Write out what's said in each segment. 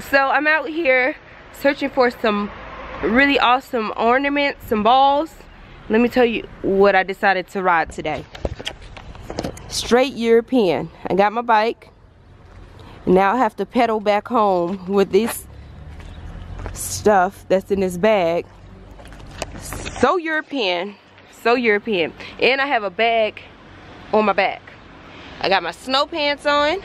so I'm out here searching for some really awesome ornaments, some balls. Let me tell you what I decided to ride today. Straight European. I got my bike. Now I have to pedal back home with this stuff that's in this bag. So European. So European. And I have a bag on my back. I got my snow pants on.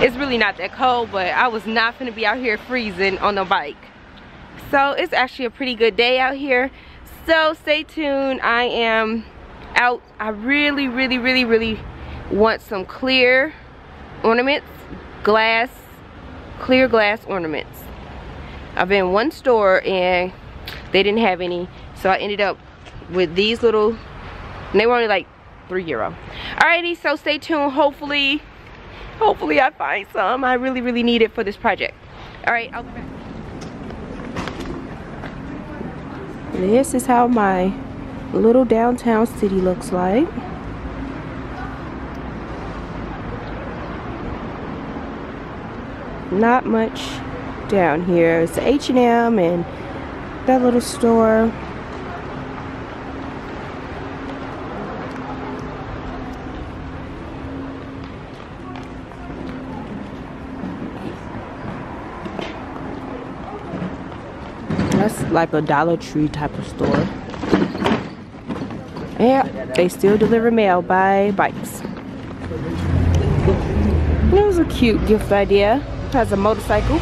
It's really not that cold, but I was not gonna be out here freezing on the bike. So it's actually a pretty good day out here. So stay tuned. I am out. I really, really, really, really want some clear ornaments, glass, clear glass ornaments. I've been in one store and they didn't have any. So I ended up with these little, they were only like three euro. Alrighty, so stay tuned. Hopefully Hopefully I find some. I really, really need it for this project. All right, I'll be back. This is how my little downtown city looks like. Not much down here. It's H&M and that little store. That's like a Dollar Tree type of store. Yeah, they still deliver mail by bikes. It was a cute gift idea. Has a motorcycle.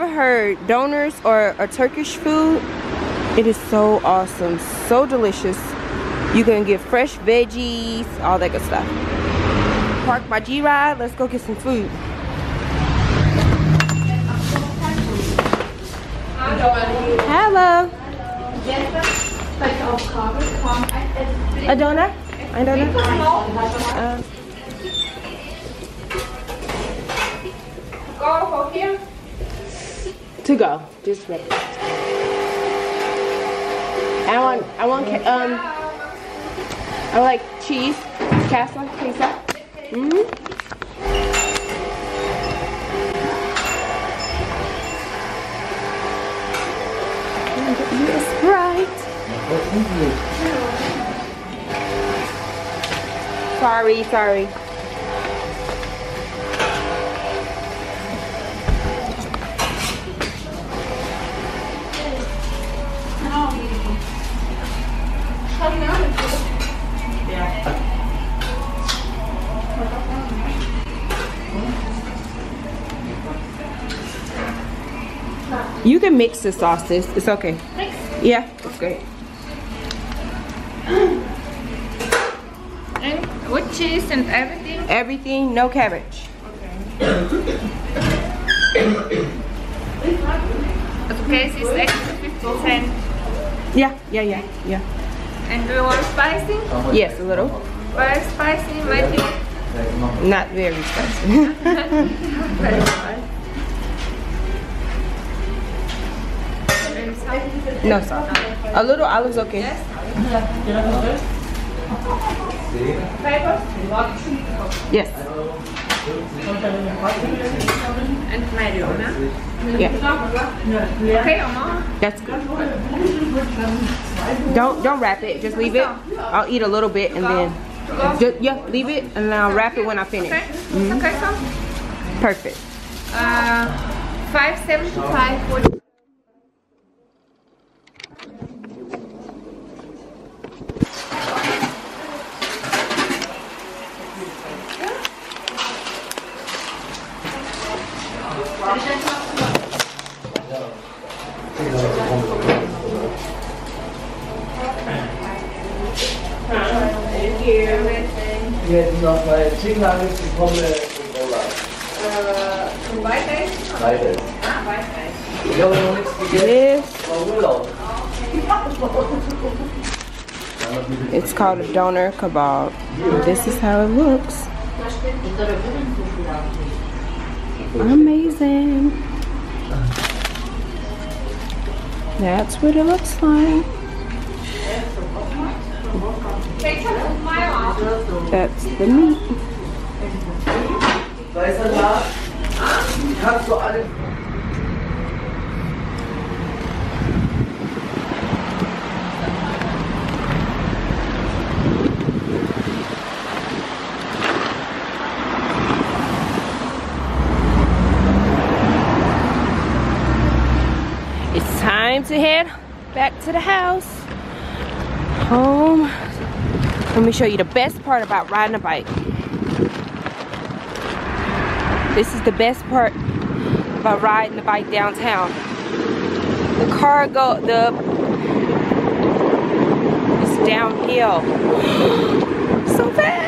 Never heard doners or a Turkish food, it is so awesome, so delicious. You can get fresh veggies, all that good stuff. Park my G-Ride, let's go get some food. Hello. A donut? A donut? Uh, to go. Just ready. I want. I want. Um. I like cheese, castle, pizza. Mm hmm Yes, right. Sorry, sorry. You can mix the sauces. It's okay. Yeah, it's great. And with cheese and everything. Everything, no cabbage. Okay. case is extra 50 cent. Yeah, yeah, yeah, yeah. And do you want spicy? Yes, a little. Very spicy, might be Not very spicy. very spicy. No salt. A little olive's okay. pepper Yes. And marijuana. Yeah. Okay, Omar? That's good. Don't don't wrap it. Just leave it. I'll eat a little bit and then just, yeah, leave it and then I'll wrap it when I finish. Okay. Okay, so Perfect. uh, 575 for you. Bei Chicken Nuggets und Pommes und Äh, zum Weiteressen? Beides. Ah, Weiteressen. Ich habe noch nichts gegessen. This, War Urlaub. it's called a doner kebab. This is how it looks. Amazing. That's what it looks like. Take some of my off. That's the meat. Kannst du alle. It's time to head back to the house. Home. Let me show you the best part about riding a bike. This is the best part about riding the bike downtown. The car go the it's downhill. so fast.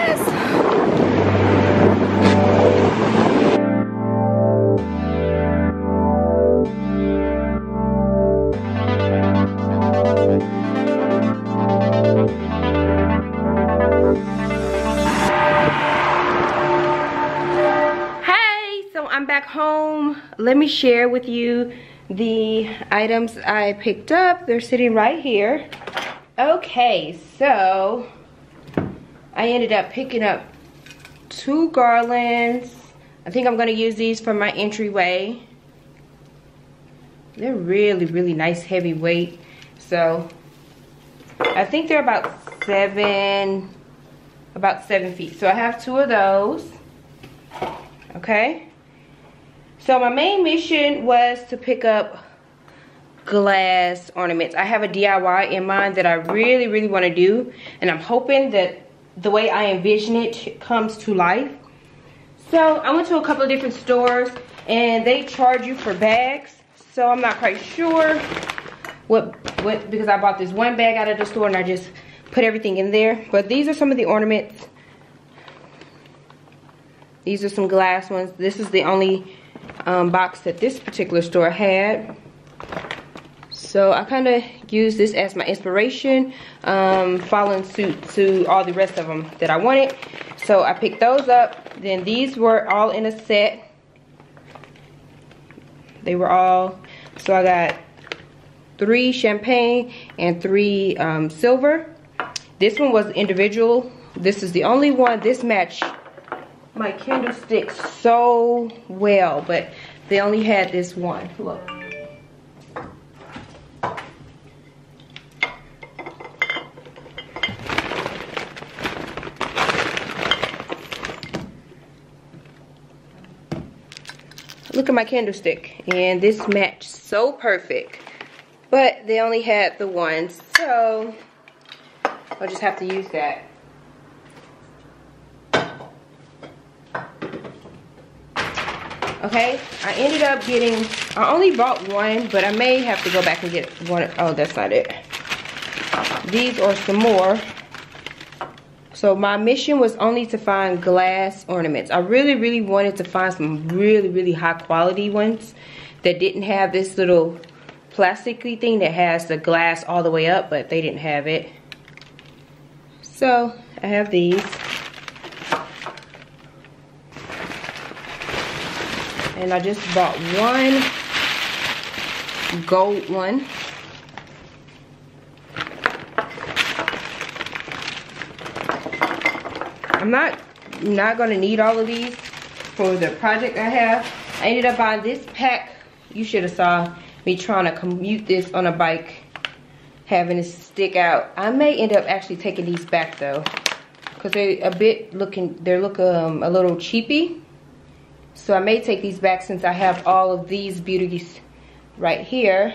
Let me share with you the items I picked up. They're sitting right here. Okay, so I ended up picking up two garlands. I think I'm gonna use these for my entryway. They're really, really nice heavy weight. So I think they're about seven, about seven feet. So I have two of those okay so my main mission was to pick up glass ornaments. I have a diy in mind that i really really want to do and i'm hoping that the way i envision it comes to life. So i went to a couple of different stores and they charge you for bags. So i'm not quite sure what what because i bought this one bag out of the store and i just put everything in there. But these are some of the ornaments. These are some glass ones. This is the only um, box that this particular store had. So I kind of used this as my inspiration, um, following suit to all the rest of them that I wanted. So I picked those up. Then these were all in a set. They were all, so I got three champagne and three um, silver. This one was individual. This is the only one, this match my candlestick so well, but they only had this one. Look. Look at my candlestick, and this matched so perfect. But they only had the one, so I'll just have to use that. Okay? I ended up getting i only bought one but i may have to go back and get one oh that's not it. These are some more. So my mission was only to find glass ornaments. I really really wanted to find some really really high quality ones that didn't have this little plasticky thing that has the glass all the way up but they didn't have it. So i have these and I just bought one gold one. I'm not not gonna need all of these for the project I have. I ended up buying this pack. You should have saw me trying to commute this on a bike, having it stick out. I may end up actually taking these back though, because they're a bit looking, they look um, a little cheapy. So I may take these back since I have all of these beauties right here.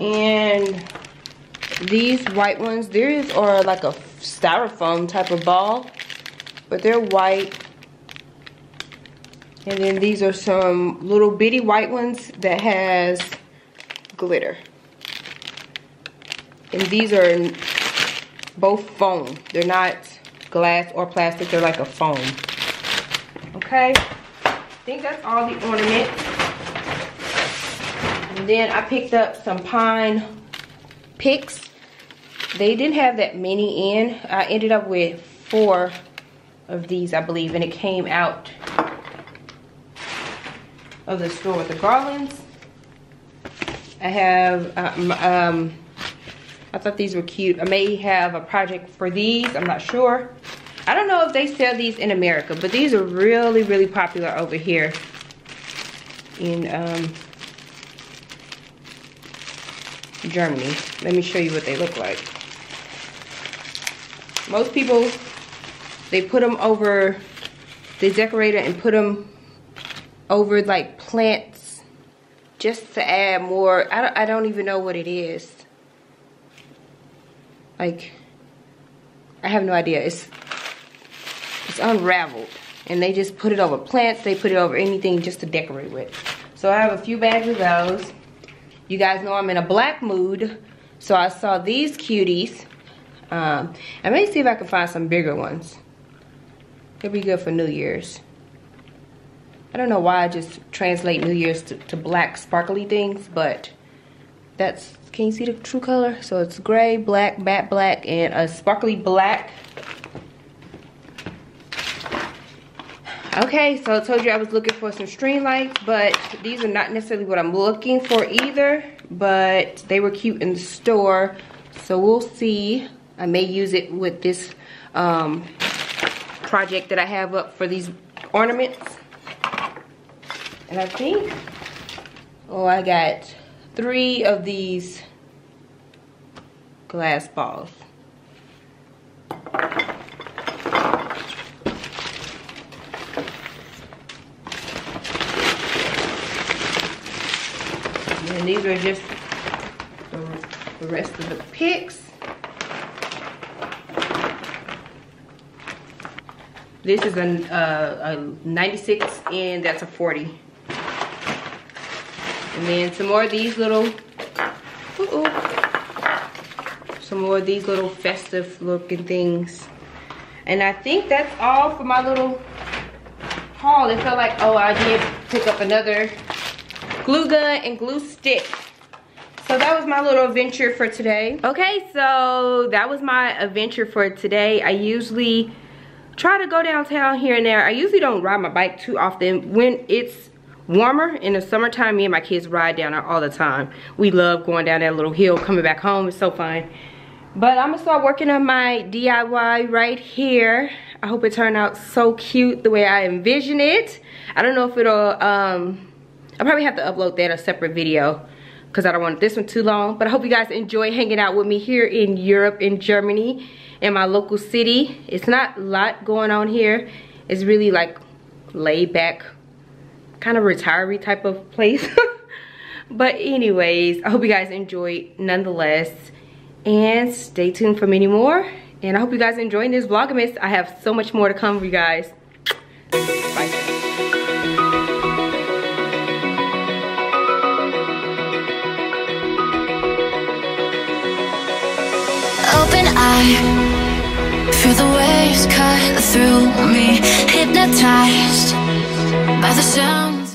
And these white ones, these are like a styrofoam type of ball, but they're white. And then these are some little bitty white ones that has glitter. And these are both foam. They're not glass or plastic. They're like a foam. Okay. I think that's all the ornaments. And then I picked up some pine picks. They didn't have that many in. I ended up with four of these, I believe, and it came out of the store with the garlands. I have, um, um, I thought these were cute. I may have a project for these, I'm not sure. I don't know if they sell these in America, but these are really, really popular over here in um, Germany. Let me show you what they look like. Most people, they put them over, they decorate it and put them over like plants just to add more. I don't, I don't even know what it is. Like, I have no idea. It's, it's unraveled. And they just put it over plants. They put it over anything just to decorate with. So I have a few bags of those. You guys know I'm in a black mood. So I saw these cuties. Um, I may see if I can find some bigger ones. It'll be good for New Year's. I don't know why I just translate New Year's to, to black sparkly things, but that's, can you see the true color? So it's gray, black, matte black, and a sparkly black. Okay, so I told you I was looking for some string lights, but these are not necessarily what I'm looking for either, but they were cute in the store. So we'll see. I may use it with this um, project that I have up for these ornaments. And I think, oh, I got three of these glass balls. And these are just the rest of the picks. This is a, uh, a 96 and that's a 40. And then some more of these little, ooh, ooh, some more of these little festive looking things. And I think that's all for my little haul. It felt like, oh, I did pick up another glue gun and glue stick. So that was my little adventure for today. Okay, so that was my adventure for today. I usually try to go downtown here and there. I usually don't ride my bike too often. When it's warmer. In the summertime me and my kids ride down there all the time. We love going down that little hill coming back home. It's so fun. But i'm gonna start working on my diy right here. I hope it turned out so cute the way i envision it. I don't know if it'll um i'll probably have to upload that a separate video because i don't want this one too long. But i hope you guys enjoy hanging out with me here in europe in germany in my local city. It's not a lot going on here. It's really like laid back kind of retiree type of place. but anyways, I hope you guys enjoyed nonetheless. And stay tuned for many more. And I hope you guys enjoying this Vlogmas. I have so much more to come for you guys. Bye. Open eye, feel the waves cut through me, hypnotized by the sound